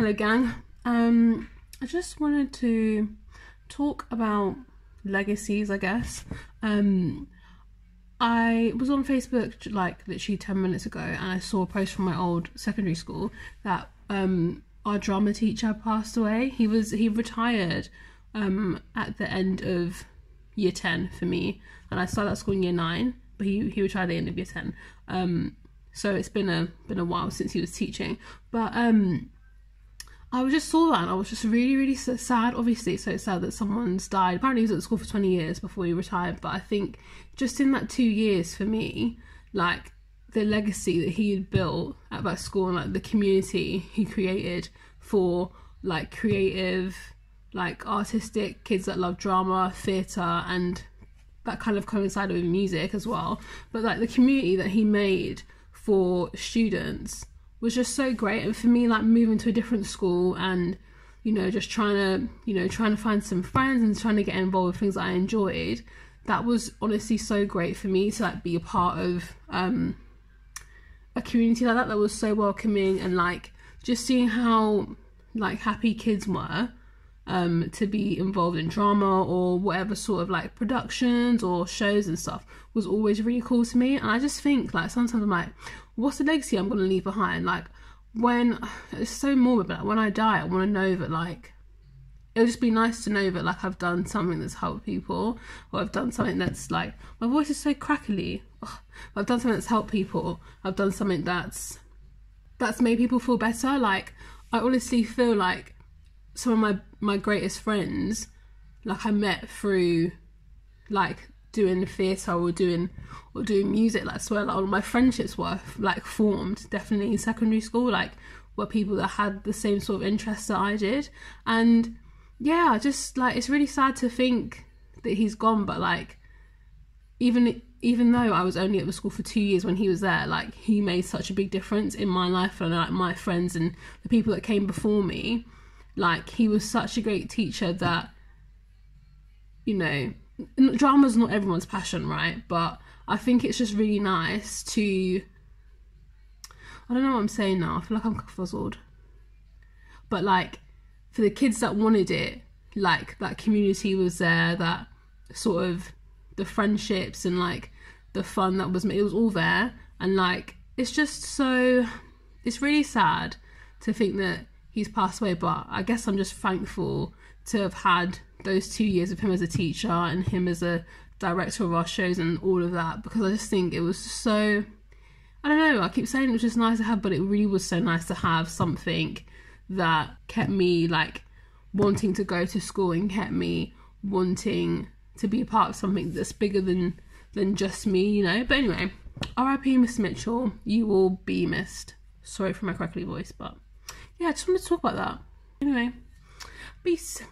Hello, gang. Um, I just wanted to talk about legacies, I guess. Um, I was on Facebook like literally 10 minutes ago and I saw a post from my old secondary school that um, our drama teacher passed away. He was he retired um, at the end of year 10 for me and I started at school in year 9 but he, he retired at the end of year 10 um, so it's been a been a while since he was teaching but um I was just saw that and I was just really, really sad. Obviously, so sad that someone's died. Apparently, he was at school for 20 years before he retired. But I think just in that two years for me, like the legacy that he had built at that school and like the community he created for like creative, like artistic kids that love drama, theatre, and that kind of coincided with music as well. But like the community that he made for students was just so great. And for me, like moving to a different school and you know just trying to you know trying to find some friends and trying to get involved with things that I enjoyed. That was honestly so great for me to like be a part of um, a community like that that was so welcoming and like just seeing how like happy kids were um, to be involved in drama or whatever sort of like productions or shows and stuff was always really cool to me. And I just think like sometimes I'm like, what's the legacy I'm gonna leave behind? Like when it's so morbid, but like, when I die, I want to know that like it'll just be nice to know that like I've done something that's helped people, or I've done something that's like my voice is so crackly. Ugh. I've done something that's helped people. I've done something that's that's made people feel better. Like I honestly feel like some of my my greatest friends, like I met through like doing theatre or doing or doing music. Like swear, like all my friendships were like formed definitely in secondary school. Like were people that had the same sort of interests that I did, and yeah, just like it's really sad to think that he's gone. But like even even though I was only at the school for two years when he was there, like he made such a big difference in my life and like my friends and the people that came before me. Like he was such a great teacher that you know drama's not everyone's passion, right? But I think it's just really nice to. I don't know what I'm saying now. I feel like I'm confuzzled. But like, for the kids that wanted it, like that community was there, that sort of the friendships and like the fun that was it was all there, and like it's just so. It's really sad to think that he's passed away, but I guess I'm just thankful to have had those two years of him as a teacher and him as a director of our shows and all of that because I just think it was so I don't know, I keep saying it was just nice to have, but it really was so nice to have something that kept me like wanting to go to school and kept me wanting to be a part of something that's bigger than than just me, you know. But anyway, R.I.P. Miss Mitchell, you will be missed. Sorry for my crackly voice, but yeah, I just wanted to talk about that. Anyway, peace.